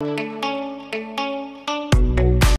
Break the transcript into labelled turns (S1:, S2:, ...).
S1: Thank you.